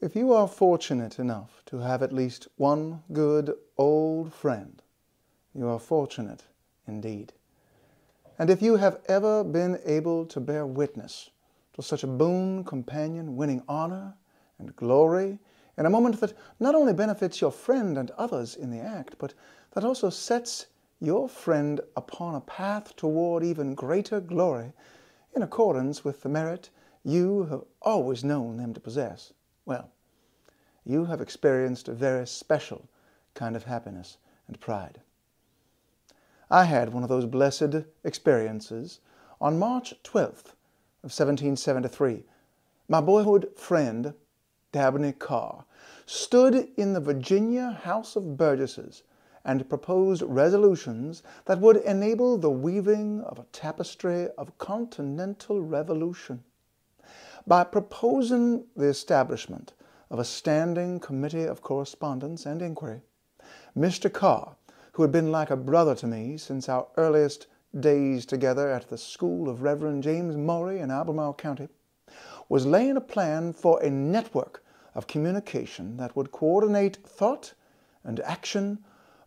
If you are fortunate enough to have at least one good old friend, you are fortunate indeed. And if you have ever been able to bear witness to such a boon companion winning honor and glory in a moment that not only benefits your friend and others in the act, but that also sets your friend upon a path toward even greater glory in accordance with the merit you have always known them to possess, well, you have experienced a very special kind of happiness and pride. I had one of those blessed experiences on March 12th of 1773. My boyhood friend, Dabney Carr, stood in the Virginia House of Burgesses and proposed resolutions that would enable the weaving of a tapestry of continental revolution. By proposing the establishment of a standing committee of correspondence and inquiry, Mr. Carr who had been like a brother to me since our earliest days together at the school of Reverend James Maury in Albemarle County, was laying a plan for a network of communication that would coordinate thought and action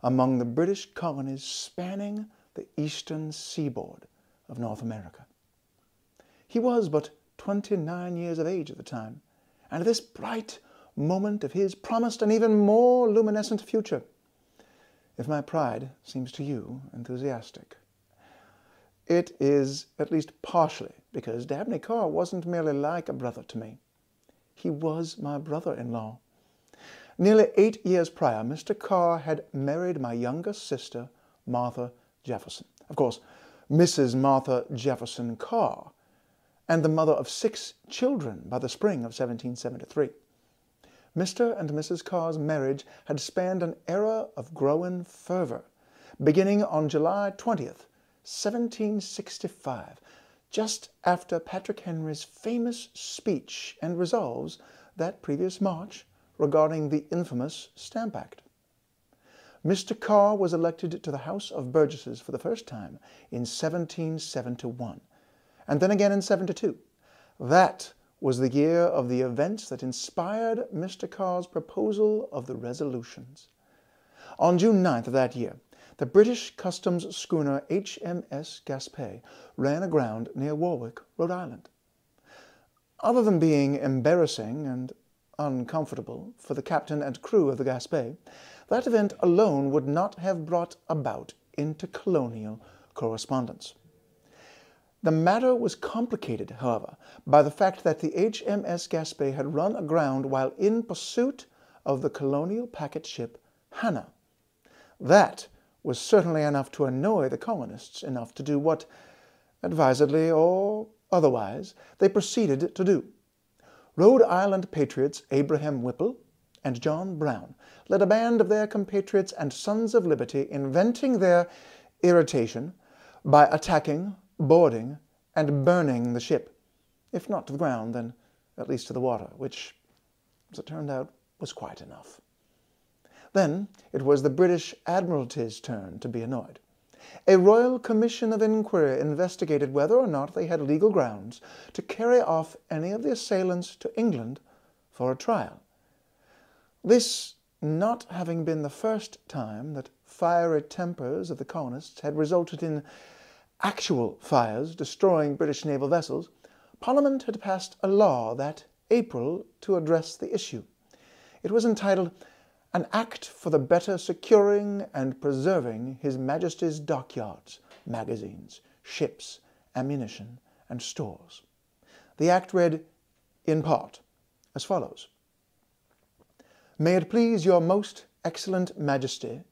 among the British colonies spanning the eastern seaboard of North America. He was but 29 years of age at the time, and this bright moment of his promised an even more luminescent future if my pride seems to you enthusiastic. It is at least partially because Dabney Carr wasn't merely like a brother to me. He was my brother-in-law. Nearly eight years prior, Mr. Carr had married my younger sister, Martha Jefferson. Of course, Mrs. Martha Jefferson Carr, and the mother of six children by the spring of 1773. Mr. and Mrs. Carr's marriage had spanned an era of growing fervor, beginning on July 20th, 1765, just after Patrick Henry's famous speech and resolves that previous March regarding the infamous Stamp Act. Mr. Carr was elected to the House of Burgesses for the first time in 1771, and then again in 72. That was the year of the events that inspired Mr. Carr's proposal of the resolutions. On June 9th of that year, the British customs schooner HMS Gaspé ran aground near Warwick, Rhode Island. Other than being embarrassing and uncomfortable for the captain and crew of the Gaspé, that event alone would not have brought about intercolonial correspondence. The matter was complicated, however, by the fact that the HMS Gaspé had run aground while in pursuit of the colonial packet ship Hannah. That was certainly enough to annoy the colonists enough to do what, advisedly or otherwise, they proceeded to do. Rhode Island patriots Abraham Whipple and John Brown led a band of their compatriots and Sons of Liberty in venting their irritation by attacking boarding, and burning the ship, if not to the ground, then at least to the water, which, as it turned out, was quite enough. Then it was the British Admiralty's turn to be annoyed. A royal commission of inquiry investigated whether or not they had legal grounds to carry off any of the assailants to England for a trial. This not having been the first time that fiery tempers of the colonists had resulted in actual fires destroying British naval vessels, Parliament had passed a law that April to address the issue. It was entitled An Act for the Better Securing and Preserving His Majesty's Dockyards, Magazines, Ships, Ammunition, and Stores. The Act read, in part, as follows May it please your most excellent Majesty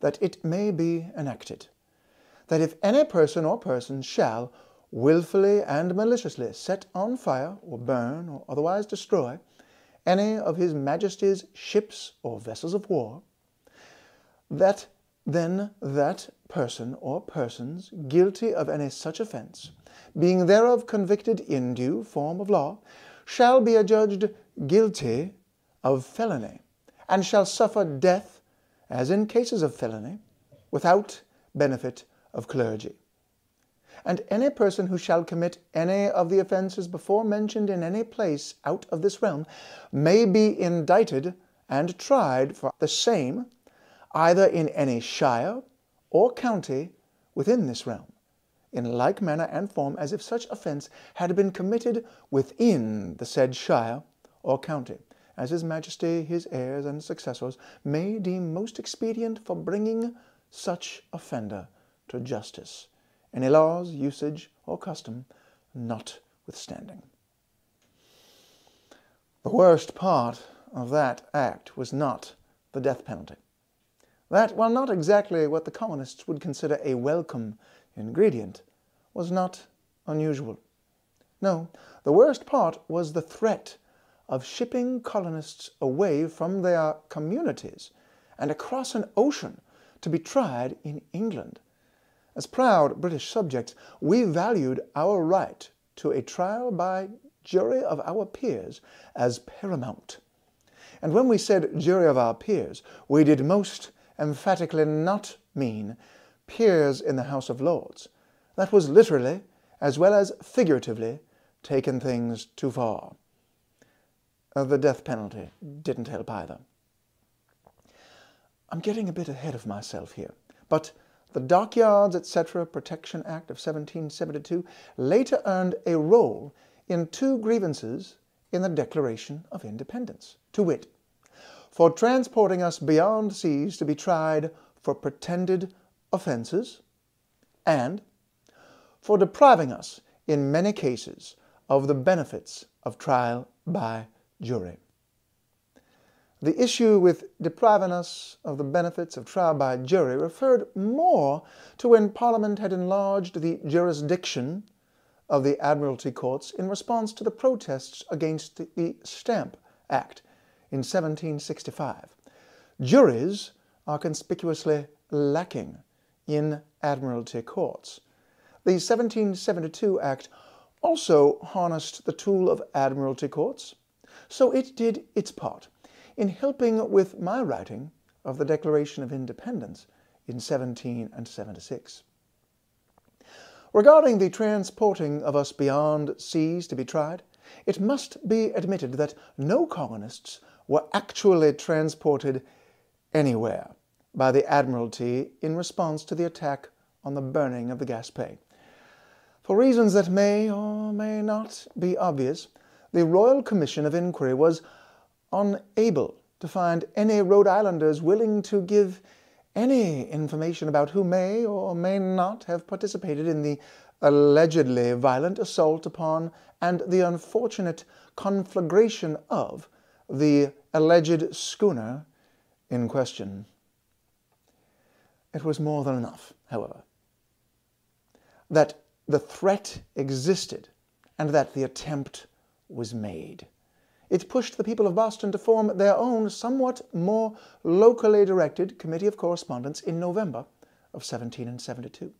that it may be enacted that if any person or persons shall, wilfully and maliciously, set on fire, or burn, or otherwise destroy, any of his Majesty's ships or vessels of war, that then that person or persons guilty of any such offence, being thereof convicted in due form of law, shall be adjudged guilty of felony, and shall suffer death, as in cases of felony, without benefit of clergy. and any person who shall commit any of the offences before mentioned in any place out of this realm may be indicted and tried for the same either in any shire or county within this realm, in like manner and form as if such offence had been committed within the said shire or county, as his majesty, his heirs, and successors may deem most expedient for bringing such offender to justice, any laws, usage, or custom notwithstanding. The worst part of that act was not the death penalty. That, while not exactly what the colonists would consider a welcome ingredient, was not unusual. No, the worst part was the threat of shipping colonists away from their communities and across an ocean to be tried in England. As proud British subjects, we valued our right to a trial by jury of our peers as paramount. And when we said jury of our peers, we did most emphatically not mean peers in the House of Lords. That was literally, as well as figuratively, taken things too far. Uh, the death penalty didn't help either. I'm getting a bit ahead of myself here, but the Dockyards, etc. Protection Act of 1772 later earned a role in two grievances in the Declaration of Independence, to wit, for transporting us beyond seas to be tried for pretended offences, and for depriving us, in many cases, of the benefits of trial by jury. The issue with depriving us of the benefits of trial by jury referred more to when Parliament had enlarged the jurisdiction of the Admiralty Courts in response to the protests against the Stamp Act in 1765. Juries are conspicuously lacking in Admiralty courts. The 1772 Act also harnessed the tool of Admiralty courts, so it did its part in helping with my writing of the Declaration of Independence in 1776. Regarding the transporting of us beyond seas to be tried, it must be admitted that no colonists were actually transported anywhere by the Admiralty in response to the attack on the burning of the Gaspé. For reasons that may or may not be obvious, the Royal Commission of Inquiry was unable to find any Rhode Islanders willing to give any information about who may or may not have participated in the allegedly violent assault upon and the unfortunate conflagration of the alleged schooner in question. It was more than enough, however, that the threat existed and that the attempt was made. It pushed the people of Boston to form their own, somewhat more locally directed Committee of Correspondence in November of 1772.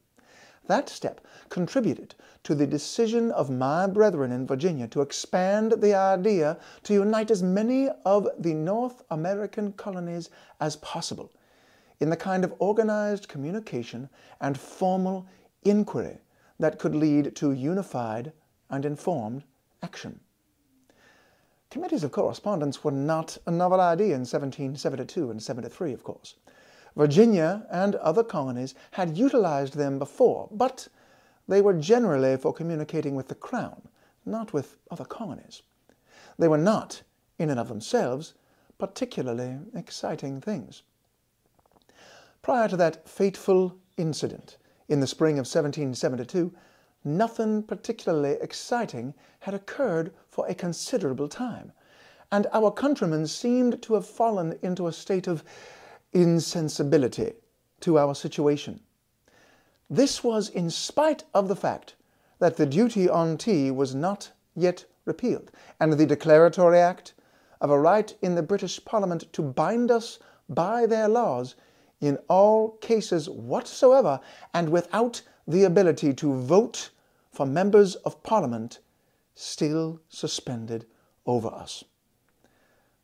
That step contributed to the decision of my brethren in Virginia to expand the idea to unite as many of the North American colonies as possible in the kind of organized communication and formal inquiry that could lead to unified and informed action. Committees of correspondence were not a novel idea in 1772 and 73, of course. Virginia and other colonies had utilized them before, but they were generally for communicating with the Crown, not with other colonies. They were not, in and of themselves, particularly exciting things. Prior to that fateful incident in the spring of 1772, nothing particularly exciting had occurred for a considerable time, and our countrymen seemed to have fallen into a state of insensibility to our situation. This was in spite of the fact that the duty on tea was not yet repealed, and the Declaratory Act of a right in the British Parliament to bind us by their laws in all cases whatsoever, and without the ability to vote for members of Parliament still suspended over us.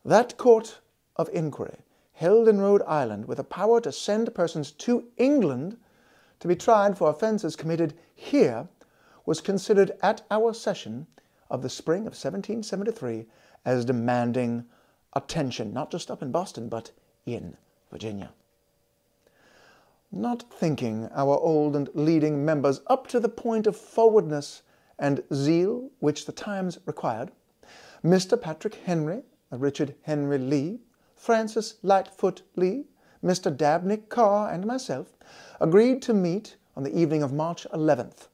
That court of inquiry held in Rhode Island with the power to send persons to England to be tried for offences committed here was considered at our session of the spring of 1773 as demanding attention, not just up in Boston, but in Virginia. Not thinking our old and leading members up to the point of forwardness and zeal which the times required, Mr. Patrick Henry, Richard Henry Lee, Francis Lightfoot Lee, Mr. Dabney Carr, and myself agreed to meet on the evening of March 11th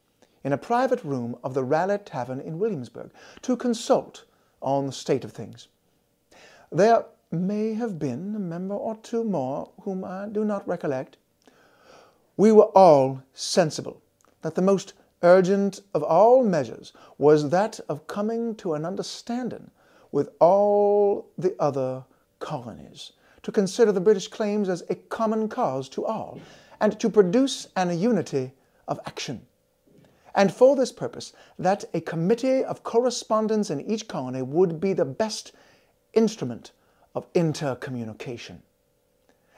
in a private room of the Raleigh Tavern in Williamsburg to consult on the state of things. There may have been a member or two more whom I do not recollect. We were all sensible that the most urgent of all measures was that of coming to an understanding with all the other colonies, to consider the British claims as a common cause to all, and to produce an unity of action. And for this purpose, that a committee of correspondence in each colony would be the best instrument of intercommunication.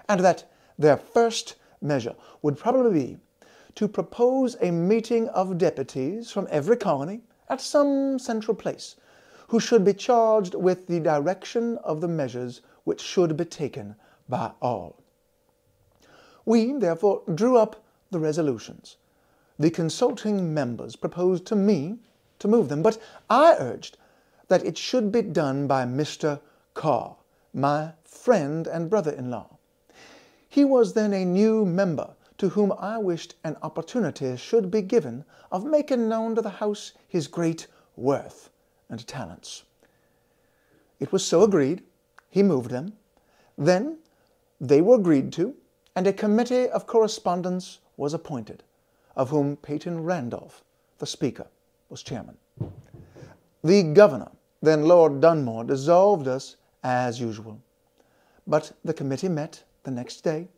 And that their first measure would probably be to propose a meeting of deputies from every colony at some central place, who should be charged with the direction of the measures which should be taken by all. We, therefore, drew up the resolutions. The consulting members proposed to me to move them, but I urged that it should be done by Mr. Carr, my friend and brother-in-law. He was then a new member to whom I wished an opportunity should be given of making known to the House his great worth and talents. It was so agreed, he moved them. Then they were agreed to, and a committee of correspondence was appointed, of whom Peyton Randolph, the Speaker, was chairman. The Governor, then Lord Dunmore, dissolved us as usual, but the committee met the next day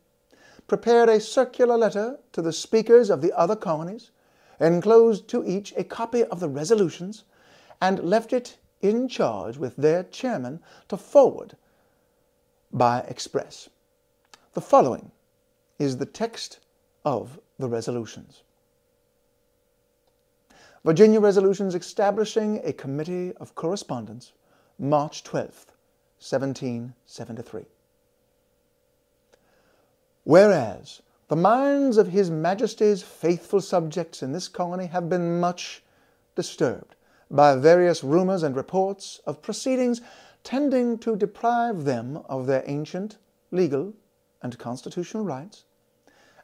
prepared a circular letter to the speakers of the other colonies, enclosed to each a copy of the resolutions, and left it in charge with their chairman to forward by express. The following is the text of the resolutions. Virginia Resolutions establishing a Committee of Correspondence, March 12, 1773. Whereas the minds of His Majesty's faithful subjects in this colony have been much disturbed by various rumors and reports of proceedings tending to deprive them of their ancient, legal, and constitutional rights,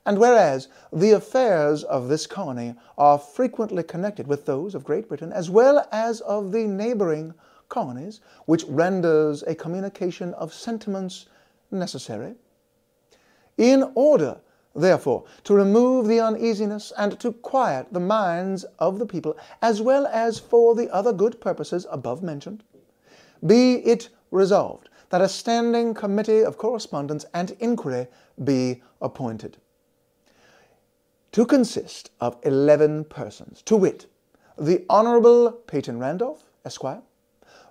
and whereas the affairs of this colony are frequently connected with those of Great Britain as well as of the neighboring colonies, which renders a communication of sentiments necessary, in order, therefore, to remove the uneasiness and to quiet the minds of the people, as well as for the other good purposes above mentioned, be it resolved that a standing committee of correspondence and inquiry be appointed. To consist of eleven persons, to wit, the Honourable Peyton Randolph, Esquire,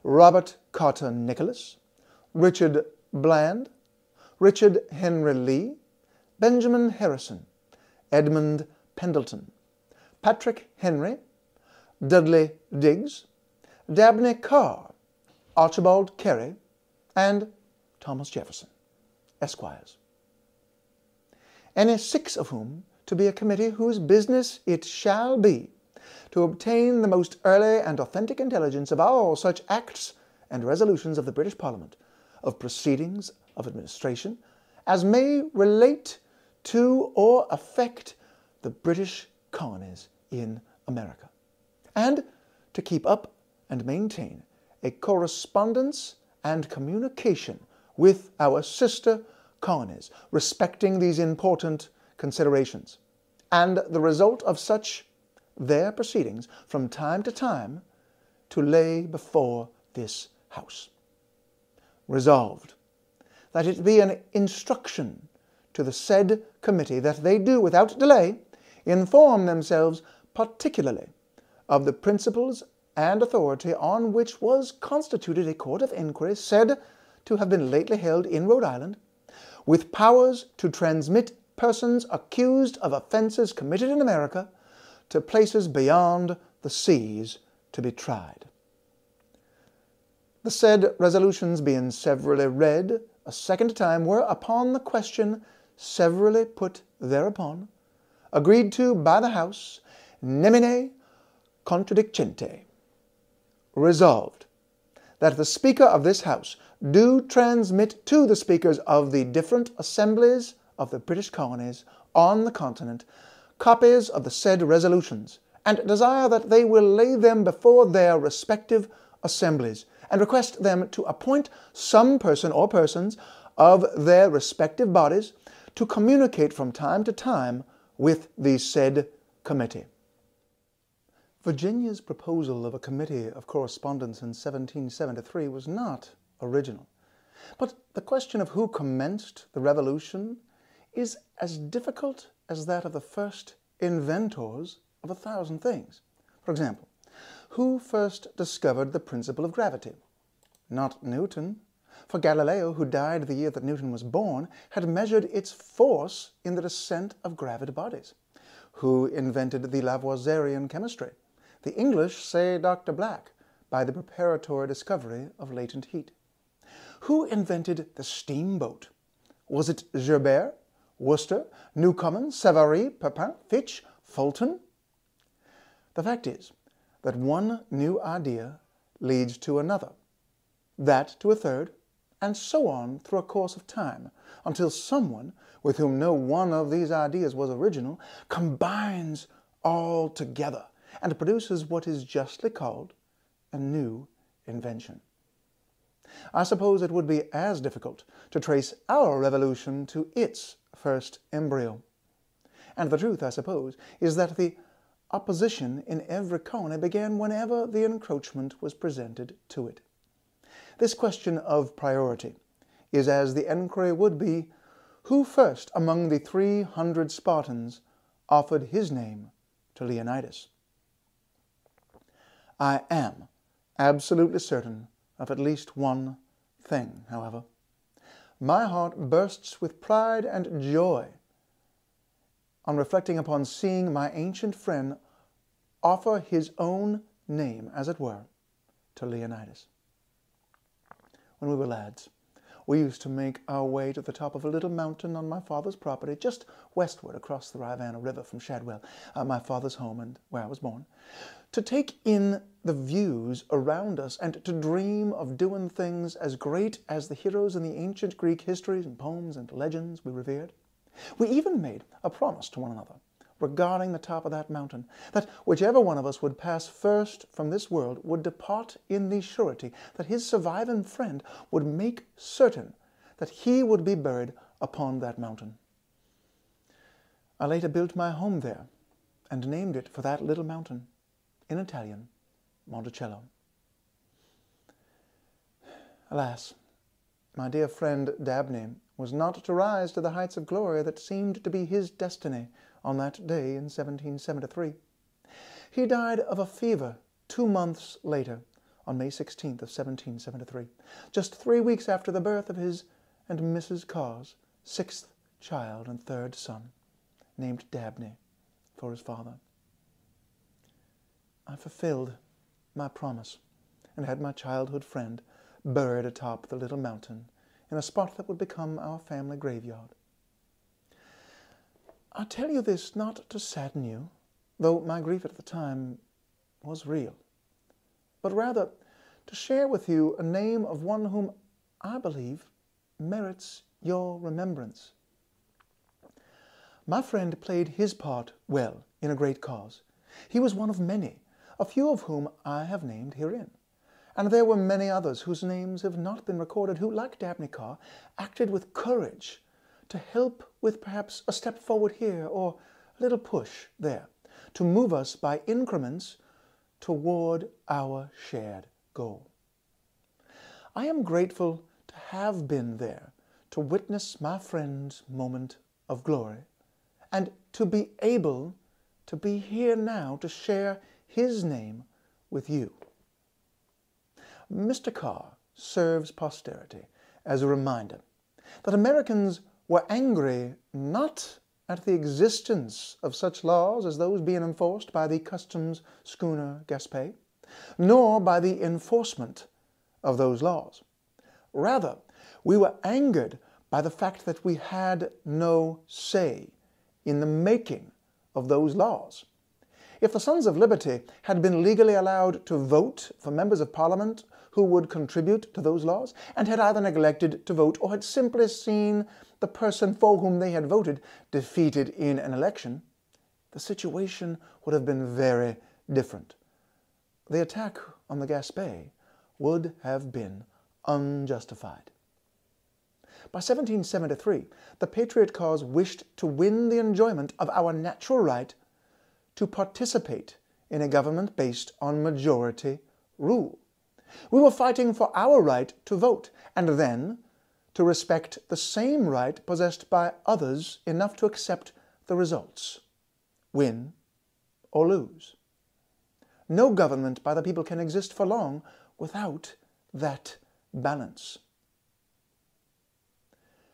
Robert Carter Nicholas, Richard Bland, Richard Henry Lee, Benjamin Harrison, Edmund Pendleton, Patrick Henry, Dudley Digges, Dabney Carr, Archibald Cary, and Thomas Jefferson, Esquires. Any six of whom to be a committee whose business it shall be to obtain the most early and authentic intelligence of all such acts and resolutions of the British Parliament, of proceedings of administration, as may relate to or affect the British colonies in America, and to keep up and maintain a correspondence and communication with our sister colonies respecting these important considerations, and the result of such their proceedings from time to time to lay before this House. Resolved that it be an instruction to the said committee that they do without delay inform themselves particularly of the principles and authority on which was constituted a court of inquiry said to have been lately held in Rhode Island, with powers to transmit persons accused of offenses committed in America to places beyond the seas to be tried. The said resolutions being severally read a second time were, upon the question severally put thereupon, agreed to by the House, nemine contradicente. Resolved, that the Speaker of this House do transmit to the Speakers of the different assemblies of the British colonies on the continent copies of the said resolutions, and desire that they will lay them before their respective assemblies and request them to appoint some person or persons of their respective bodies to communicate from time to time with the said committee. Virginia's proposal of a committee of correspondence in 1773 was not original. But the question of who commenced the revolution is as difficult as that of the first inventors of a thousand things. For example, who first discovered the principle of gravity? Not Newton, for Galileo, who died the year that Newton was born, had measured its force in the descent of gravid bodies. Who invented the Lavoisierian chemistry? The English say Dr. Black, by the preparatory discovery of latent heat. Who invented the steamboat? Was it Gerbert, Worcester, Newcomen, Savary, Papin, Fitch, Fulton? The fact is that one new idea leads to another, that to a third, and so on through a course of time, until someone, with whom no one of these ideas was original, combines all together and produces what is justly called a new invention. I suppose it would be as difficult to trace our revolution to its first embryo. And the truth, I suppose, is that the opposition in every colony began whenever the encroachment was presented to it. This question of priority is as the enquiry would be, who first among the three hundred Spartans offered his name to Leonidas? I am absolutely certain of at least one thing, however. My heart bursts with pride and joy on reflecting upon seeing my ancient friend offer his own name, as it were, to Leonidas. When we were lads, we used to make our way to the top of a little mountain on my father's property, just westward across the Rivanna River from Shadwell, uh, my father's home and where I was born, to take in the views around us and to dream of doing things as great as the heroes in the ancient Greek histories and poems and legends we revered. We even made a promise to one another regarding the top of that mountain, that whichever one of us would pass first from this world would depart in the surety that his surviving friend would make certain that he would be buried upon that mountain. I later built my home there and named it for that little mountain, in Italian, Monticello. Alas, my dear friend Dabney was not to rise to the heights of glory that seemed to be his destiny on that day in 1773. He died of a fever two months later, on May 16th of 1773, just three weeks after the birth of his and Mrs. Carr's sixth child and third son, named Dabney for his father. I fulfilled my promise and had my childhood friend buried atop the little mountain in a spot that would become our family graveyard. I tell you this not to sadden you, though my grief at the time was real, but rather to share with you a name of one whom I believe merits your remembrance. My friend played his part well in a great cause. He was one of many, a few of whom I have named herein. And there were many others whose names have not been recorded who, like Dabney Carr, acted with courage to help with perhaps a step forward here or a little push there, to move us by increments toward our shared goal. I am grateful to have been there to witness my friend's moment of glory and to be able to be here now to share his name with you. Mr. Carr serves posterity as a reminder that Americans were angry not at the existence of such laws as those being enforced by the customs schooner Gaspé, nor by the enforcement of those laws. Rather, we were angered by the fact that we had no say in the making of those laws. If the Sons of Liberty had been legally allowed to vote for members of Parliament who would contribute to those laws, and had either neglected to vote or had simply seen the person for whom they had voted defeated in an election, the situation would have been very different. The attack on the Gaspé would have been unjustified. By 1773, the Patriot cause wished to win the enjoyment of our natural right to participate in a government based on majority rule. We were fighting for our right to vote, and then to respect the same right possessed by others enough to accept the results, win or lose. No government by the people can exist for long without that balance.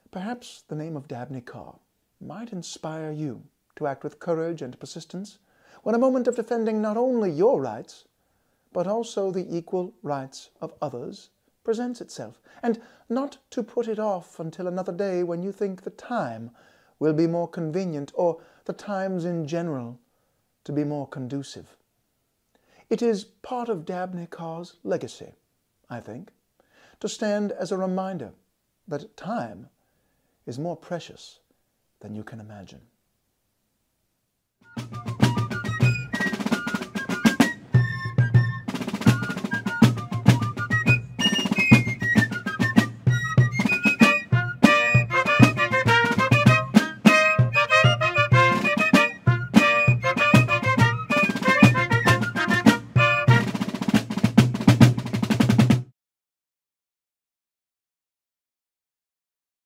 Perhaps the name of Dabney Carr might inspire you to act with courage and persistence when a moment of defending not only your rights, but also the equal rights of others presents itself, and not to put it off until another day when you think the time will be more convenient, or the times in general to be more conducive. It is part of Dabney Carr's legacy, I think, to stand as a reminder that time is more precious than you can imagine.